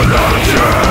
Supernatural